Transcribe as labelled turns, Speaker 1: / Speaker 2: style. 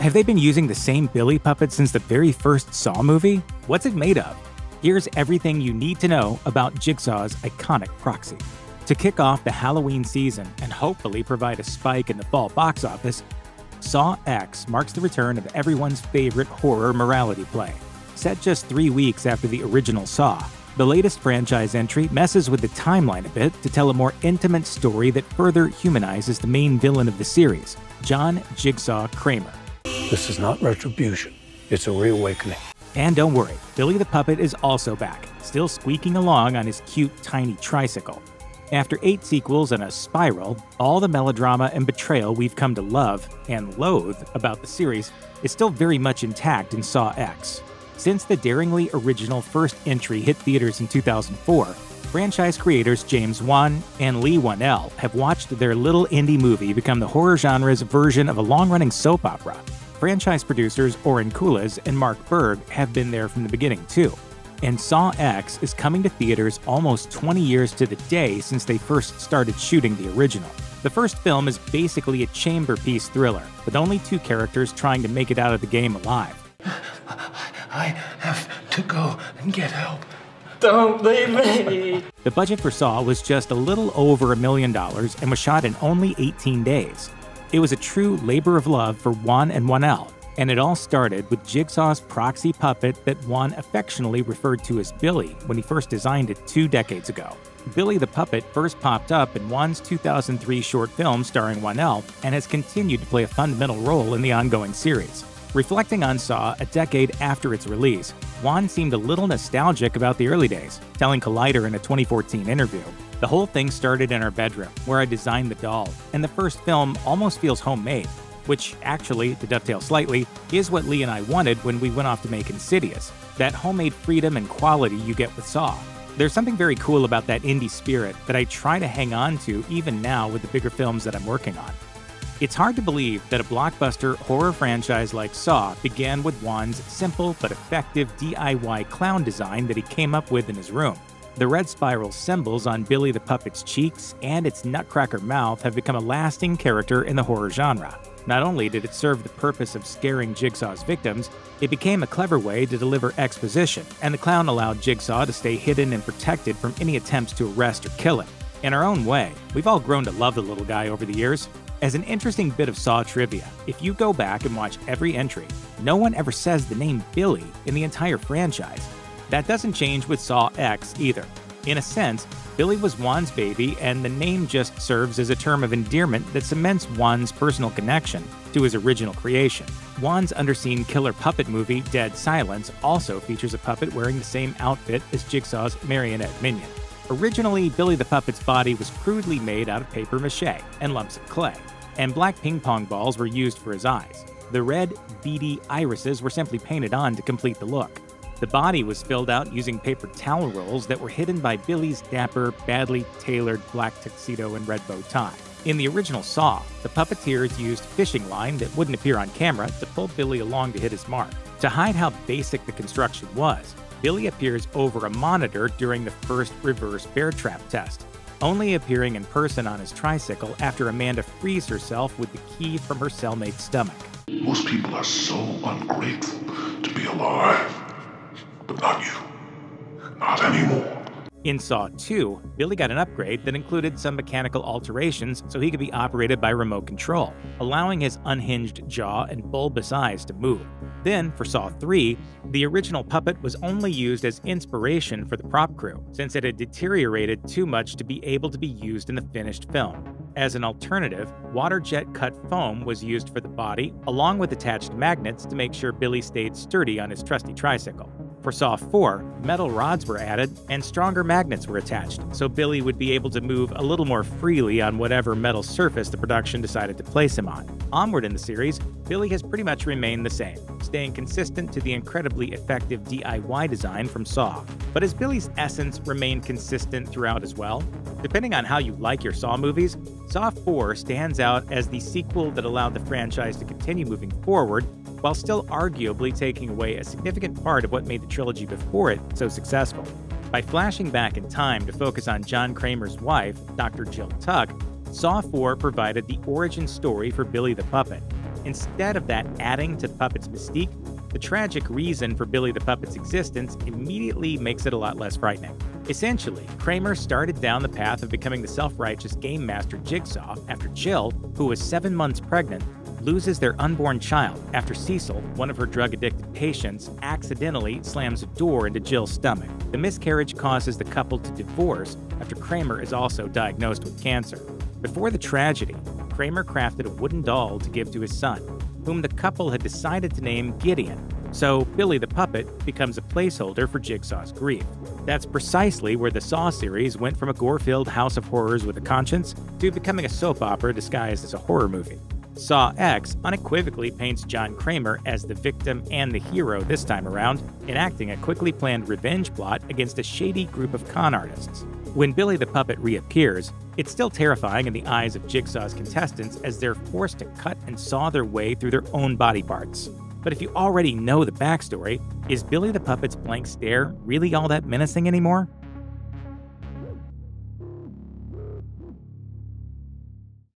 Speaker 1: Have they been using the same Billy puppet since the very first Saw movie? What's it made of? Here's everything you need to know about Jigsaw's iconic proxy. To kick off the Halloween season and hopefully provide a spike in the fall box office, Saw X marks the return of everyone's favorite horror morality play. Set just three weeks after the original Saw, the latest franchise entry messes with the timeline a bit to tell a more intimate story that further humanizes the main villain of the series, John Jigsaw Kramer.
Speaker 2: This is not retribution, it's a reawakening.
Speaker 1: And don't worry, Billy the Puppet is also back, still squeaking along on his cute tiny tricycle. After eight sequels and a spiral, all the melodrama and betrayal we've come to love and loathe about the series is still very much intact in Saw X. Since the daringly original first entry hit theaters in 2004, franchise creators James Wan and Leigh Whannell have watched their little indie movie become the horror genre's version of a long running soap opera. Franchise producers Oren Koules and Mark Berg have been there from the beginning, too. And Saw X is coming to theaters almost 20 years to the day since they first started shooting the original. The first film is basically a chamber piece thriller, with only two characters trying to make it out of the game alive.
Speaker 3: I have to go and get help. Don't leave me.
Speaker 1: The budget for Saw was just a little over a million dollars and was shot in only 18 days. It was a true labor of love for Wan and Whannell, and it all started with Jigsaw's proxy puppet that Wan affectionately referred to as Billy when he first designed it two decades ago. Billy the Puppet first popped up in Wan's 2003 short film starring Whannell and has continued to play a fundamental role in the ongoing series. Reflecting on Saw a decade after its release, Wan seemed a little nostalgic about the early days, telling Collider in a 2014 interview. The whole thing started in our bedroom, where I designed the doll, and the first film almost feels homemade, which actually, to dovetail slightly, is what Leigh and I wanted when we went off to make Insidious that homemade freedom and quality you get with Saw. There's something very cool about that indie spirit that I try to hang on to even now with the bigger films that I'm working on. It's hard to believe that a blockbuster horror franchise like Saw began with Wan's simple but effective DIY clown design that he came up with in his room. The red spiral symbols on Billy the Puppet's cheeks and its nutcracker mouth have become a lasting character in the horror genre. Not only did it serve the purpose of scaring Jigsaw's victims, it became a clever way to deliver exposition, and the clown allowed Jigsaw to stay hidden and protected from any attempts to arrest or kill him. In our own way, we've all grown to love the little guy over the years, as an interesting bit of Saw trivia, if you go back and watch every entry, no one ever says the name Billy in the entire franchise. That doesn't change with Saw X either. In a sense, Billy was Wan's baby, and the name just serves as a term of endearment that cements Wan's personal connection to his original creation. Wan's underseen killer puppet movie, Dead Silence, also features a puppet wearing the same outfit as Jigsaw's marionette minion. Originally, Billy the Puppet's body was crudely made out of paper mache and lumps of clay and black ping pong balls were used for his eyes. The red, beady irises were simply painted on to complete the look. The body was filled out using paper towel rolls that were hidden by Billy's dapper, badly tailored black tuxedo and red bow tie. In the original Saw, the puppeteers used fishing line that wouldn't appear on camera to pull Billy along to hit his mark. To hide how basic the construction was, Billy appears over a monitor during the first reverse bear trap test only appearing in person on his tricycle after Amanda frees herself with the key from her cellmate's stomach.
Speaker 4: Most people are so ungrateful to be alive. But not you. Not anymore.
Speaker 1: In Saw 2, Billy got an upgrade that included some mechanical alterations so he could be operated by remote control, allowing his unhinged jaw and bulbous eyes to move. Then, for Saw 3, the original puppet was only used as inspiration for the prop crew, since it had deteriorated too much to be able to be used in the finished film. As an alternative, water jet cut foam was used for the body, along with attached magnets to make sure Billy stayed sturdy on his trusty tricycle. For Saw 4, metal rods were added and stronger magnets were attached, so Billy would be able to move a little more freely on whatever metal surface the production decided to place him on. Onward in the series, Billy has pretty much remained the same, staying consistent to the incredibly effective DIY design from Saw. But has Billy's essence remained consistent throughout as well? Depending on how you like your Saw movies, Saw 4 stands out as the sequel that allowed the franchise to continue moving forward while still arguably taking away a significant part of what made the trilogy before it so successful. By flashing back in time to focus on John Kramer's wife, Dr. Jill Tuck, Saw 4 provided the origin story for Billy the Puppet. Instead of that adding to the puppet's mystique, the tragic reason for Billy the Puppet's existence immediately makes it a lot less frightening. Essentially, Kramer started down the path of becoming the self righteous game master Jigsaw after Jill, who was seven months pregnant, loses their unborn child after Cecil, one of her drug addicted patients, accidentally slams a door into Jill's stomach. The miscarriage causes the couple to divorce after Kramer is also diagnosed with cancer. Before the tragedy, Kramer crafted a wooden doll to give to his son, whom the couple had decided to name Gideon. So Billy the Puppet becomes a placeholder for Jigsaw's grief. That's precisely where the Saw series went from a gore filled house of horrors with a conscience to becoming a soap opera disguised as a horror movie. Saw X unequivocally paints John Kramer as the victim and the hero this time around, enacting a quickly planned revenge plot against a shady group of con artists. When Billy the Puppet reappears, it's still terrifying in the eyes of Jigsaw's contestants as they're forced to cut and saw their way through their own body parts. But if you already know the backstory, is Billy the Puppet's blank stare really all that menacing anymore?